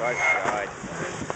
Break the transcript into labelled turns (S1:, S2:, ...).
S1: Right side.